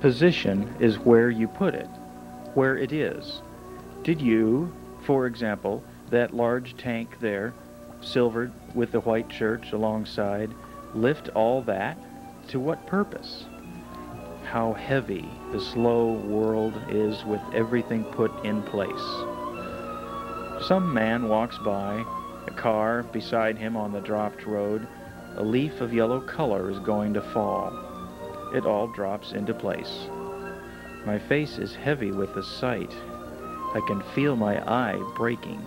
Position is where you put it, where it is. Did you, for example, that large tank there, silvered with the white church alongside, lift all that? To what purpose? How heavy the slow world is with everything put in place. Some man walks by, a car beside him on the dropped road. A leaf of yellow color is going to fall. It all drops into place. My face is heavy with the sight. I can feel my eye breaking